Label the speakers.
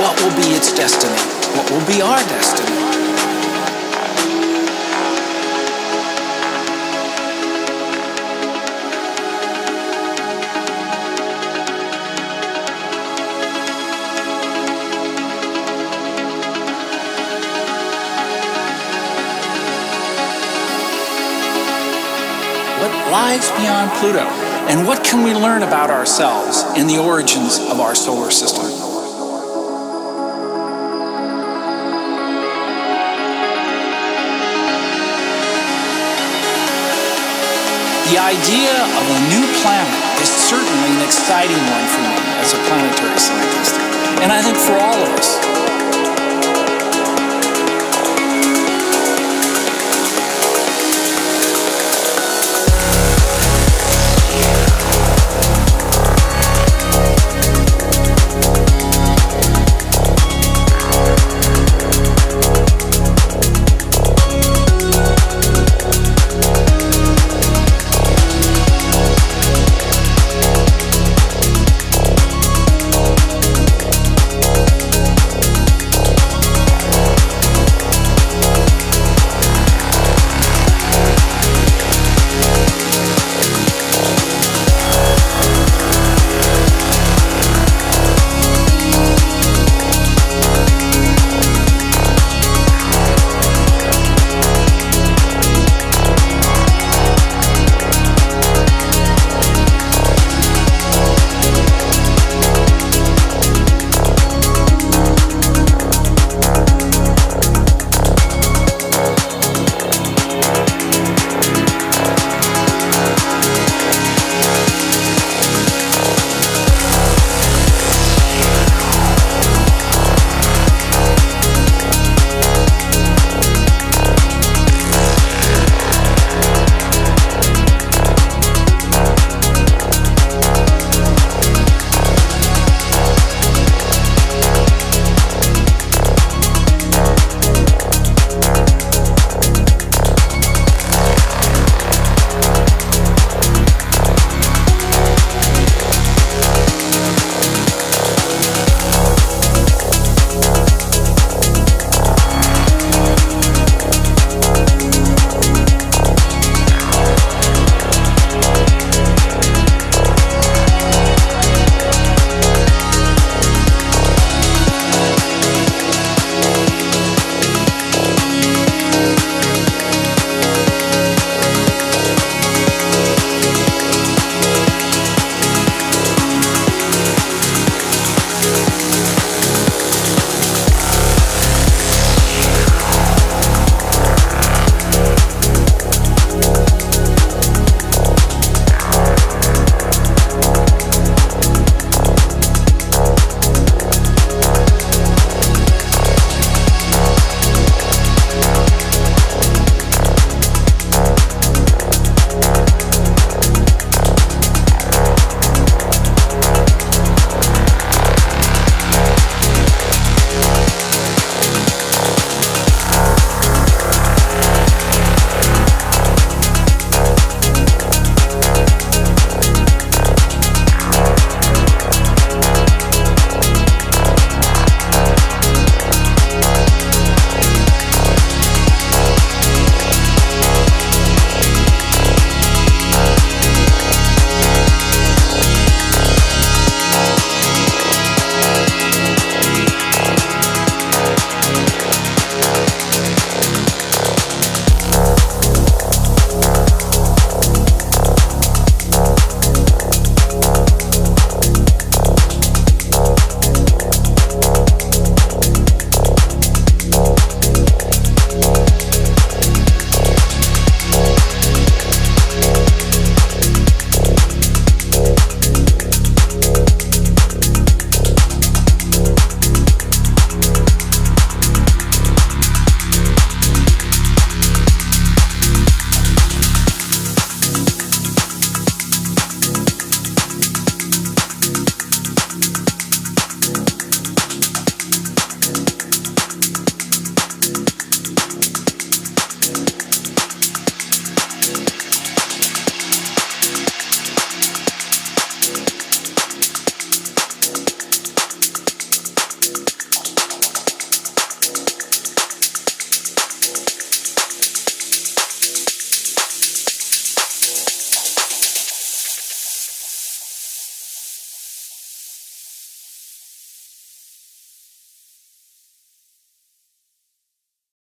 Speaker 1: and what will be its destiny? What will be our destiny? What lies beyond Pluto? And what can we learn about ourselves in the origins of our solar system? The idea of a new planet is certainly an exciting one for me as a planetary scientist. And I think for all of us.